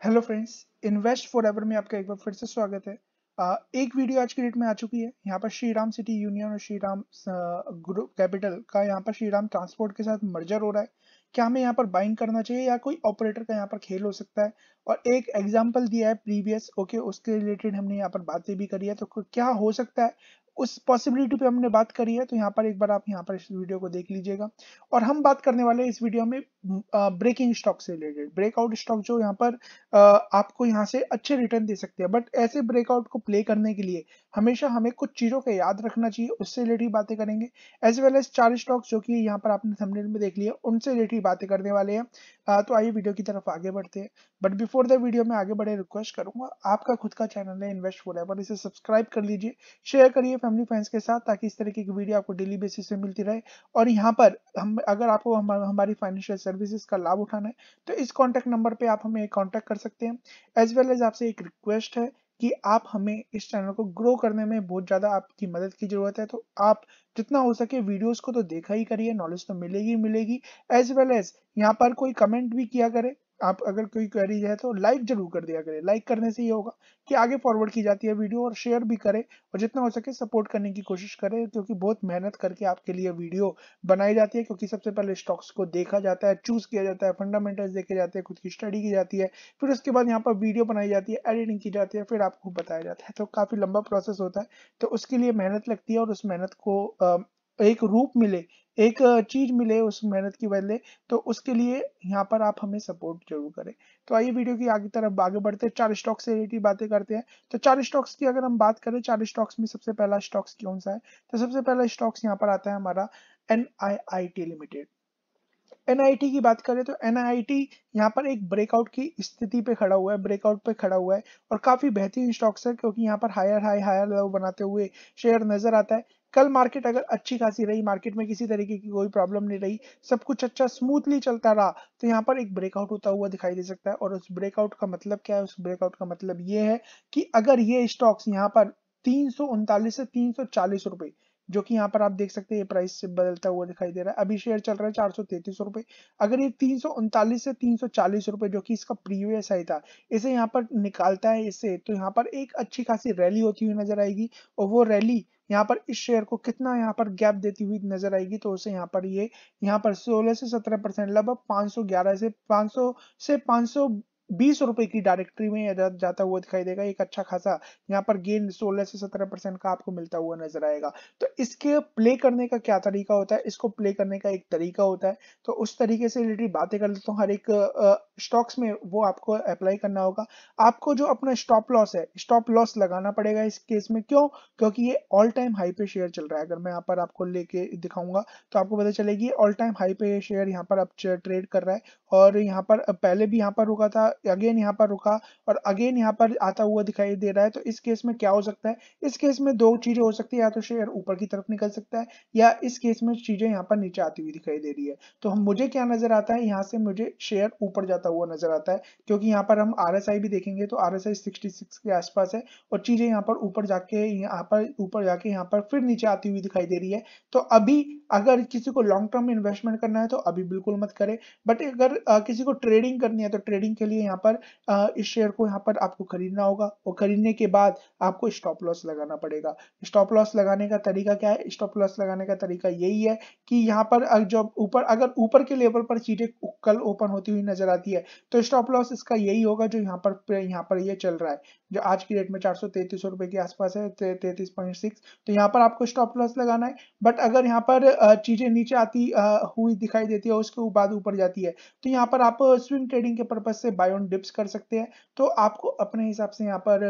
Hello friends invest forever में आपका एक बार फिर से स्वागत है। एक वीडियो आज की डेट में आ चुकी है। यहाँ पर श्री राम सिटी यूनियन और श्री राम ग्रुप कैपिटल का यहाँ पर श्री राम ट्रांसपोर्ट के साथ मर्जर हो रहा है। क्या हमें यहाँ पर बाइंग करना चाहिए या कोई ऑपरेटर का यहाँ पर खेल हो सकता है? और एक एग्ज़ाम्पल दिया है प्रीवियस ओके उसके रिलेटेड हमने यहाँ पर बातें भी करी है तो क्या हो सकता है? उस पॉसिबिलिटी पे हमने बात करी है तो यहाँ पर एक बार आप यहाँ पर इस वीडियो को देख लीजिएगा। और हम बात करने वाले इस वीडियो में ब्रेकिंग स्टॉक से रिलेटेड ब्रेकआउट स्टॉक जो यहाँ पर आपको यहाँ से अच्छे रिटर्न दे सकते हैं। बट ऐसे ब्रेकआउट को प्ले करने के लिए हमेशा हमें कुछ चीज़ों का याद रखना चाहिए, उससे रिलेटेड बातें करेंगे। एज वेल एज चार स्टॉक जो कि यहाँ पर आपने थंबनेल में देख लिया उनसे रिलेटेड बातें करने वाले हैं। तो आइए वीडियो की तरफ़ आगे बढ़ते हैं। बट बिफोर द वीडियो में आगे बढ़े रिक्वेस्ट करूँगा, आपका खुद का चैनल है इन्वेस्ट फॉर इसे सब्सक्राइब कर लीजिए शेयर करिए फैमिली फ्रेंड्स के साथ ताकि इस तरीके की वीडियो आपको डेली बेसिस पे मिलती रहे। और यहाँ पर हम अगर आपको हम, हमारी फाइनेंशियल सर्विसेज़ का लाभ उठाना है तो इस कॉन्टैक्ट नंबर पे आप हमें कॉन्टैक्ट कर सकते हैं। एज वेल एज आपसे एक रिक्वेस्ट है कि आप हमें इस चैनल को ग्रो करने में बहुत ज़्यादा आपकी मदद की ज़रूरत है तो आप जितना हो सके वीडियोस को तो देखा ही करिए नॉलेज तो मिलेगी मिलेगी। एज वेल एज यहाँ पर कोई कमेंट भी किया करे आप अगर कोई क्वेरी है तो लाइक ज़रूर कर दिया करें। लाइक करने से ये होगा कि आगे फॉरवर्ड की जाती है वीडियो और शेयर भी करें और जितना हो सके सपोर्ट करने की कोशिश करें क्योंकि बहुत मेहनत करके आपके लिए वीडियो बनाई जाती है क्योंकि सबसे पहले स्टॉक्स को देखा जाता है चूज़ किया जाता है फंडामेंटल्स देखे जाते हैं, खुद की स्टडी की जाती है, फिर उसके बाद यहाँ पर वीडियो बनाई जाती है एडिटिंग की जाती है, फिर आपको बताया जाता है। तो काफ़ी लंबा प्रोसेस होता है। तो उसके लिए मेहनत लगती है और उस मेहनत को एक रूप मिले, एक चीज़ मिले उस मेहनत की बदले तो उसके लिए यहाँ पर आप हमें सपोर्ट ज़रूर करें। तो आइए वीडियो की आगे तरफ़ आगे बढ़ते हैं। चार स्टॉक्स से रिलेटेड बातें करते हैं। तो चार स्टॉक्स की अगर हम बात करें, चार स्टॉक्स में सबसे पहला स्टॉक्स कौन सा है? तो सबसे पहला स्टॉक्स यहाँ पर आता है हमारा एनआईआईटी लिमिटेड एनआईटी की बात करें तो एनआईटी यहाँ पर एक ब्रेकआउट की स्थिति पे खड़ा हुआ है ब्रेकआउट पे खड़ा हुआ है और काफ़ी बेहतरीन स्टॉक्स है क्योंकि यहाँ पर हायर हाई हायर लो बनाते हुए शेयर नज़र आता है। कल मार्केट अगर अच्छी खासी रही, मार्केट में किसी तरीके की कोई प्रॉब्लम नहीं रही, सब कुछ अच्छा स्मूथली चलता रहा तो यहाँ पर एक ब्रेकआउट होता हुआ दिखाई दे सकता है। और उस ब्रेकआउट का मतलब क्या है? उस ब्रेकआउट का मतलब ये है कि अगर ये स्टॉक्स यहाँ पर तीन से तीन रुपए, जो कि यहाँ पर आप देख सकते हैं ये प्राइस से बदलता हुआ दिखाई दे रहा है। अभी शेयर चल रहा है चार सौ तैतीस रुपए। अगर ये तीन सौ उनतालीस से तीन सौ चालीस रुपए, जो कि इसका प्रीवियस आई था, इसे यहाँ पर निकालता है, इसे तो यहाँ पर एक अच्छी खासी रैली होती हुई नज़र आएगी। और वो रैली यहाँ पर इस शेयर को कितना यहाँ पर गैप देती हुई नज़र आएगी तो उसे यहाँ पर ये, यहाँ पर 16 से 17 परसेंट लगभग 511 से 500 से 500 बीस रुपए की डायरेक्टरी में जाता हुआ दिखाई देगा, एक अच्छा खासा यहाँ पर गेन 16 से 17 परसेंट का आपको मिलता हुआ नज़र आएगा। तो इसके प्ले करने का क्या तरीका होता है? इसको प्ले करने का एक तरीका होता है। तो उस तरीके से रिलेटेड बातें कर लेता हूँ। हर एक स्टॉक्स में वो आपको अप्लाई करना होगा। आपको जो अपना स्टॉप लॉस है स्टॉप लॉस लगाना पड़ेगा इस केस में। क्यों? क्योंकि ये ऑल टाइम हाई पे शेयर चल रहा है। अगर मैं यहाँ पर आपको लेके दिखाऊँगा तो आपको पता चलेगी ऑल टाइम हाई पे शेयर यहाँ पर अब ट्रेड कर रहा है। और यहाँ पर, पहले भी यहाँ पर रुका था अगेन यहाँ पर रुका और अगेन यहाँ पर आता हुआ दिखाई दे रहा है तो इस केस में क्या हो सकता है? इस केस में दो चीज़ें हो सकती है, या तो शेयर ऊपर की तरफ़ निकल सकता है, या इस केस में चीज़ें यहाँ पर नीचे आती हुई दिखाई दे रही है। तो हम, मुझे क्या नज़र आता है? यहाँ से मुझे शेयर ऊपर जाता हुआ नज़र आता है, क्योंकि यहाँ पर हम RSI भी देखेंगे तो आर एस के आसपास है और चीज़ें यहाँ पर ऊपर जाके, यहाँ पर ऊपर जाके यहाँ पर फिर नीचे आती हुई दिखाई दे रही है। तो अभी अगर किसी को लॉन्ग टर्म इन्वेस्टमेंट करना है तो अभी बिल्कुल मत करे बट अगर किसी को ट्रेडिंग करनी है तो ट्रेडिंग के लिए यहाँ पर इस शेयर को यहाँ पर आपको खरीदना होगा और खरीदने के बाद आपको स्टॉप लॉस लगाना पड़ेगा। स्टॉप लॉस लगाने का तरीका क्या है? स्टॉप लॉस लगाने का तरीका यही है कि यहाँ पर जब ऊपर, अगर ऊपर के लेवल पर चीज़ें कल ओपन होती हुई नज़र आती है तो स्टॉप लॉस इसका यही होगा जो यहाँ पर यहाँ पर ये चल रहा है। जो आज की डेट में चार रुपए के आसपास है तैतीस तो यहाँ पर आपको स्टॉप लॉस लगाना है। बट अगर यहाँ पर चीज़ें नीचे आती हुई दिखाई देती है उसके बाद ऊपर जाती है तो यहाँ पर आप स्विंग ट्रेडिंग के पर्पज से बाय ऑन डिप्स कर सकते हैं। तो आपको अपने हिसाब से यहाँ पर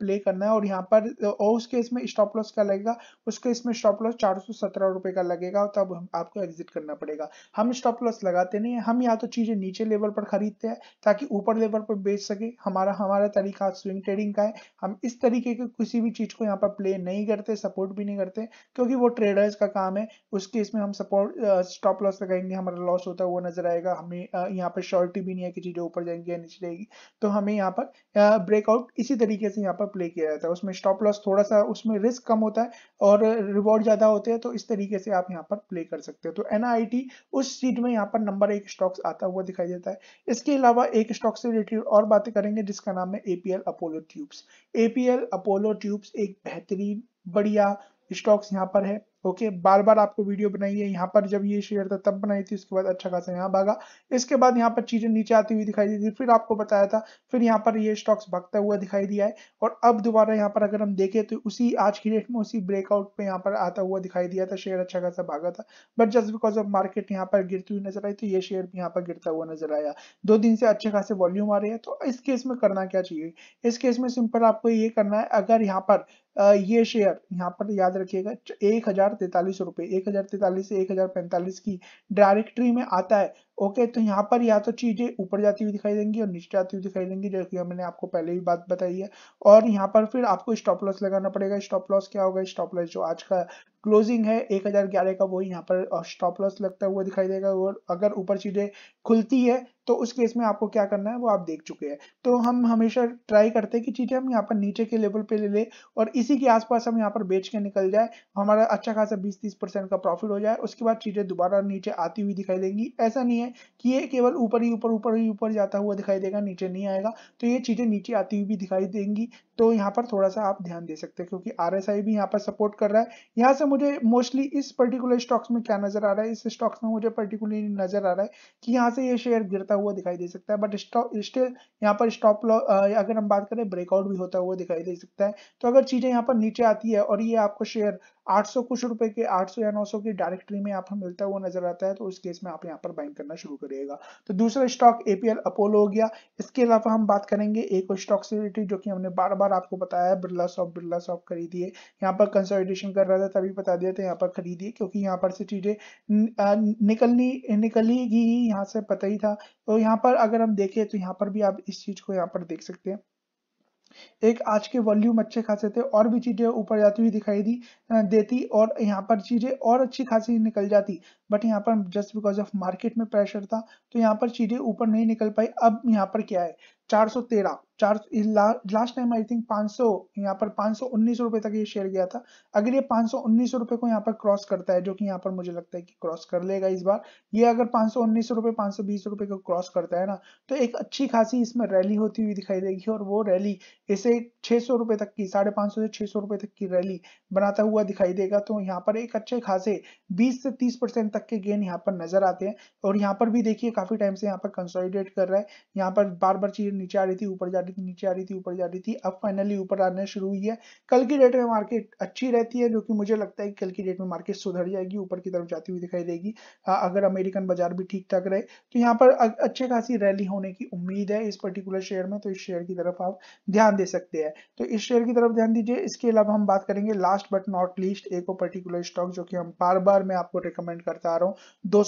प्ले करना है और यहाँ पर, और उस केस में स्टॉप लॉस क्या लगेगा? उस केस में स्टॉप लॉस चार सौ सत्रह रुपए का लगेगा तब आपको एग्जिट करना पड़ेगा। हम स्टॉप लॉस लगाते नहीं है। हम या तो चीज़ें नीचे लेवल पर खरीदते हैं ताकि ऊपर लेवल पर बेच सके। हमारा हमारा तरीका स्विंग ट्रेडिंग का है। हम इस तरीके के किसी भी चीज़ को यहाँ पर प्ले नहीं करते सपोर्ट भी नहीं करते क्योंकि वो ट्रेडर्स का काम है। उस केस में हम सपोर्ट स्टॉप लॉस लगाएँगे, हमारा लॉस होता हुआ नज़र आएगा। हमें यहाँ पर श्योरिटी भी नहीं है कि चीज़ें ऊपर जाएँगी या नीचे जाएगी तो हमें यहाँ पर ब्रेकआउट इसी तरीके से यहाँ पर प्ले किया जाता है। उसमें स्टॉप लॉस थोड़ा सा उसमें रिस्क कम होता है और रिवॉर्ड ज़्यादा होते हैं तो इस तरीके से आप यहाँ पर प्ले कर सकते हो। तो एनआईटी उस चीज़ में यहाँ पर नंबर एक स्टॉक्स आता हुआ दिखाई देता है। इसके अलावा एक स्टॉक से रिलेटेड और बातें करेंगे, जिसका नाम है APL Apollo Tubes APL Apollo Tubes एक बेहतरीन, बढ़िया स्टॉक्स यहाँ पर है। ओके बार बार आपको वीडियो बनाई है, यहाँ पर जब ये शेयर था, तब बनाई थी, उसके बाद अच्छा खासा यहाँ भागा। इसके बाद यहाँ पर चीज़ें नीचे आती हुई दिखाई दी थी, फिर आपको बताया था, फिर यहाँ पर ये स्टॉक्स भगता हुआ दिखाई दिया है, और अब दोबारा यहाँ पर अगर हम देखें तो उसी आज की डेट में उसी ब्रेकआउट पे यहाँ पर आता हुआ दिखाई दिया था, शेयर अच्छा खासा भागा था। But just because of market यहाँ पर गिरती हुई नज़र आई तो ये शेयर भी यहाँ पर गिरता हुआ नज़र आया। दो दिन से अच्छे खासे वॉल्यूम आ रहे हैं तो इस केस में करना क्या चाहिए? इस केस में सिंपल आपको ये करना है, अगर यहाँ पर ये शेयर, यहाँ पर याद रखिएगा, एक हज़ार तैतालीस रुपए एक हज़ार तैतालीस से एक हज़ार पैंतालीस की डायरेक्टरी में आता है। ओके तो यहाँ पर या तो चीज़ें ऊपर जाती हुई दिखाई देंगी और नीचे जाती हुई दिखाई देंगी जो कि मैंने आपको पहले भी बात बताई है। और यहाँ पर फिर आपको स्टॉप लॉस लगाना पड़ेगा। स्टॉप लॉस क्या होगा? स्टॉप लॉस जो आज का क्लोजिंग है, एक हज़ार ग्यारह का, वो यहाँ पर स्टॉप लॉस लगता हुआ दिखाई देगा। और अगर ऊपर चीज़ें खुलती है तो उस केस में आपको क्या करना है, वो आप देख चुके हैं। तो हम हमेशा ट्राई करते हैं कि चीज़ें हम यहाँ पर नीचे के लेवल पे ले ले और इसी के आसपास हम यहाँ पर बेच के निकल जाए। हमारा अच्छा खासा 20-30 परसेंट का प्रॉफिट हो जाए, उसके बाद चीज़ें दोबारा नीचे आती हुई दिखाई देंगी। ऐसा नहीं है कि ये केवल ऊपर ही ऊपर ऊपर ही ऊपर जाता हुआ दिखाई देगा, नीचे नहीं आएगा। तो ये चीज़ें नीचे आती हुई भी दिखाई देंगी। तो यहाँ पर थोड़ा सा आप ध्यान दे सकते हैं, क्योंकि RSI भी यहाँ पर सपोर्ट कर रहा है। यहाँ से मुझे मोस्टली इस पर्टिकुलर स्टॉक्स में क्या नज़र आ रहा है, इस स्टॉक्स में मुझे पर्टिकुलरली नज़र आ रहा है कि यहाँ से ये शेयर गिरता हुआ दिखाई दे सकता है बट स्टिल यहाँ पर स्टॉप अगर हम बात करें ब्रेकआउट भी होता हुआ दिखाई दे सकता है। तो अगर चीज़ें यहाँ पर नीचे आती है और ये आपको शेयर 800 कुछ रुपए के 800 या 900 की डायरेक्टरी में आप मिलता हुआ नज़र आता है तो उस केस में आप यहाँ पर बाइंग करना शुरू करिएगा। तो दूसरा स्टॉक एपीएल अपोलो हो गया। इसके अलावा हम बात करेंगे एक स्टॉक से रिलेटेड जो कि हमने बार बार आपको बताया है बिरला सॉफ्ट बिरला सॉफ्ट खरीदिए यहाँ पर कंसोलिडेशन कर रहा था तभी बता दिया था यहाँ पर खरीदिए क्योंकि यहाँ पर से चीज़ें निकलनी निकली ही यहाँ से पता ही था तो यहाँ पर अगर हम देखें तो यहाँ पर भी आप इस चीज़ को यहाँ पर देख सकते हैं एक आज के वॉल्यूम अच्छे खासे थे और भी चीज़ें ऊपर जाती हुई दिखाई दी देती और यहाँ पर चीज़ें और अच्छी खासी निकल जाती बट यहाँ पर जस्ट बिकॉज़ ऑफ़ मार्केट में प्रेशर था तो यहाँ पर चीज़ें ऊपर नहीं निकल पाई अब यहाँ पर क्या है 413 चार लास्ट टाइम आई थिंक 500 यहाँ पर पाँच सौ उन्नीस रुपए तक ये शेयर गया था। अगर ये पाँच सौ उन्नीस रुपए को यहाँ पर क्रॉस करता है, जो कि यहाँ पर मुझे लगता है कि क्रॉस कर लेगा इस बार, ये अगर पाँच सौ उन्नीस रुपए, पाँच सौ बीस रुपए को क्रॉस करता है ना तो एक अच्छी खासी इसमें रैली होती हुई दिखाई देगी और वो रैली इसे छह सौ रुपए तक की, साढ़े पाँच सौ से छह सौ रुपए तक की रैली बनाता हुआ दिखाई देगा। तो यहाँ पर एक अच्छे खासे बीस से तीस परसेंट तक के गेन यहाँ पर नज़र आते हैं। और यहाँ पर भी देखिए, काफ़ी टाइम से यहाँ पर कंसोलिडेट कर रहा है। यहाँ पर बार बार चीज़ नीचे आ रही थी, ऊपर जा रही थी, नीचे आ रही थी, ऊपर जा रही थी। अब फाइनली ऊपर आने शुरू हुई है। कल की डेट में मार्केट अच्छी रहती है, जो कि मुझे लगता है कि कल की डेट में मार्केट सुधर जाएगी, ऊपर की तरफ़ जाती हुई दिखाई देगी। अगर अमेरिकन बाज़ार भी ठीक ठाक रहे तो यहाँ पर अच्छे खासी रैली होने की उम्मीद है इस पर्टिकुलर शेयर में तो इस शेयर की तरफ़ आप ध्यान दे सकते हैं। तो इस शेयर की तरफ़ ध्यान दीजिए। इसके अलावा हम बात करेंगे लास्ट बट नॉट लीस्ट एक पर्टिकुलर स्टॉक जो कि हम बार बार मैं आपको रिकमेंड करता आ रहा हूँ। दो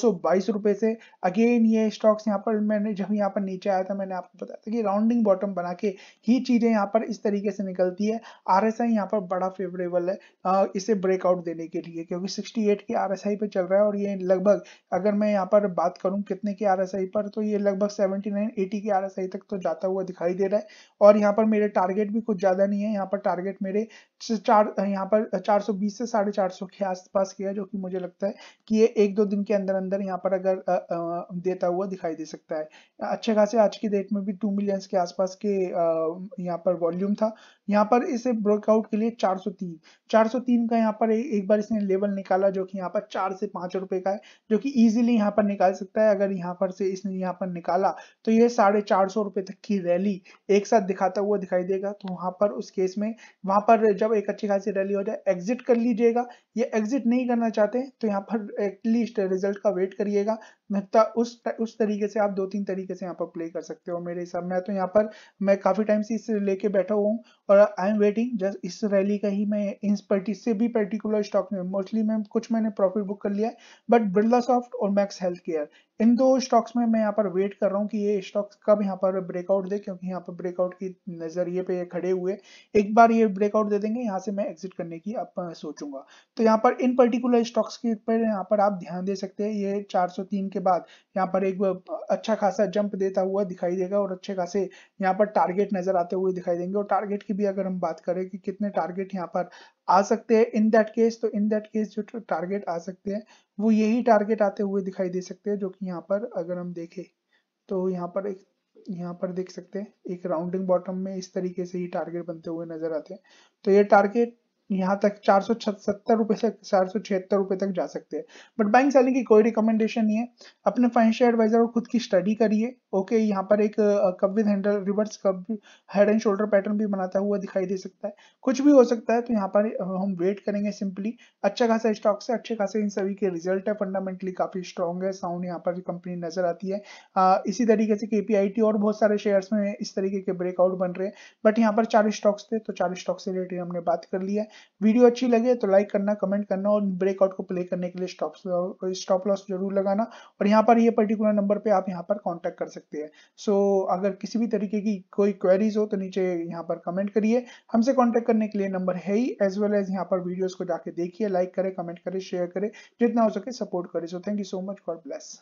रुपए से। अगेन ये स्टॉक्स यहाँ पर मैंने जब यहाँ पर नीचे आया था, मैंने आपको बताया था कि राउंडिंग बॉटम बना के ही चीज़ें यहाँ पर इस तरीके से निकलती है। आर एस आई यहाँ पर बड़ा फेवरेबल है आ, इसे ब्रेकआउट देने के लिए क्योंकि 68 के आर एस आई पे चल रहा है और ये लगभग अगर मैं यहाँ पर बात करूँ कितने के आर एस आई पर तो ये लगभग 79 80 के आर एस आई तक तो जाता हुआ दिखाई दे रहा है। और यहाँ पर मेरे टारगेट भी कुछ ज़्यादा नहीं है। यहाँ पर टारगेट मेरे चार यहाँ पर 420 से साढ़े चार सौ के आसपास किया जो कि मुझे लगता है कि ये एक दो दिन के अंदर अंदर यहाँ पर अगर देता हुआ दिखाई दे सकता है। अच्छे खासे आज की डेट में भी टू मिलियंस के आसपास के यहाँ पर वॉल्यूम था। यहाँ पर इसे ब्रेकआउट के लिए 403 403 का यहाँ पर एक बार इसने लेवल निकाला जो कि यहाँ पर चार से पाँच रुपए का है, जो कि इजीली यहाँ पर निकाल सकता है। अगर यहाँ पर से इसने यहाँ पर निकाला तो ये साढ़े चार सौ रुपए तक की रैली एक साथ दिखाता हुआ दिखाई देगा। तो वहाँ पर उस केस में, वहाँ पर जब एक अच्छी खासी रैली हो जाए एग्जिट कर लीजिएगा। ये एग्जिट नहीं करना चाहते तो यहाँ पर एटलीस्ट रिज़ल्ट का वेट करिएगा। उस उस तरीके से आप दो तीन तरीके से यहाँ पर प्ले कर सकते हो मेरे हिसाब। में तो यहाँ पर, मैं काफ़ी टाइम से इसे लेके बैठा हुआ हूँ और आई एम वेटिंग जस्ट इस रैली का ही मैं इस पर्टी से भी पर्टिकुलर स्टॉक में मोस्टली मैं, कुछ मैंने प्रॉफिट बुक कर लिया है बट बिरला सॉफ्ट और मैक्स हेल्थ केयर इन दो स्टॉक्स में मैं यहाँ पर वेट कर रहा हूँ कि ये स्टॉक्स कब यहाँ पर ब्रेकआउट दे, क्योंकि यहाँ पर ब्रेकआउट की नज़रिए पे ये खड़े हुए। एक बार ये ब्रेकआउट दे देंगे, यहाँ से मैं एग्जिट करने की अब सोचूँगा। तो यहाँ पर इन पर्टिकुलर स्टॉक्स के पर यहाँ पर आप ध्यान दे सकते हैं, ये 403 के बाद यहाँ पर एक अच्छा खासा जंप देता हुआ दिखाई देगा और अच्छे खासे यहाँ पर टारगेट नज़र आते हुए दिखाई देंगे। और टारगेट की भी अगर हम बात करें कि कितने टारगेट यहाँ पर आ सकते हैं। इन दैट केस तो इन दैट केस जो टारगेट आ सकते हैं, वो यही टारगेट आते हुए दिखाई दे सकते हैं, जो कि यहाँ पर अगर हम देखें तो यहाँ पर एक, यहाँ पर देख सकते हैं, एक राउंडिंग बॉटम में इस तरीके से ही टारगेट बनते हुए नज़र आते हैं। तो ये टारगेट यहाँ तक चार सौ सत्तर रुपए से चार सौ छिहत्तर रुपए तक जा सकते हैं। बट बाइंग सेलिंग की कोई रिकमेंडेशन नहीं है। अपने फाइनेंशियल एडवाइजर को खुद की स्टडी करिए। ओके यहाँ पर एक cup with handle reverse cup head and shoulder pattern भी बनाता हुआ दिखाई दे सकता है। कुछ भी हो सकता है तो यहाँ पर हम वेट करेंगे सिंपली अच्छा खासा स्टॉक से अच्छे खासे इन सभी के रिज़ल्ट है। फंडामेंटली काफ़ी स्ट्रॉन्ग है। साउंड यहाँ पर कंपनी नज़र आती है। आ, इसी तरीके से केपीआईटी और बहुत सारे शेयर्स में इस तरीके के ब्रेकआउट बन रहे हैं। बट यहाँ पर चार स्टॉक्स थे तो चार स्टॉक से रिलेटेड हमने बात कर लिया है। वीडियो अच्छी लगे तो लाइक करना कमेंट करना और ब्रेकआउट को प्ले करने के लिए स्टॉप स्टॉप लॉस ज़रूर लगाना। और यहाँ पर ये पर्टिकुलर नंबर पे आप यहाँ पर कांटेक्ट कर सकते हैं। सो so, अगर किसी भी तरीके की कोई क्वेरीज हो तो नीचे यहाँ पर कमेंट करिए। हमसे कॉन्टेक्ट करने के लिए नंबर है ही एज वेल एज यहाँ पर वीडियोज़ को जाके देखिए लाइक करें कमेंट करें शेयर करें जितना हो सके सपोर्ट करें। So thank you so much God bless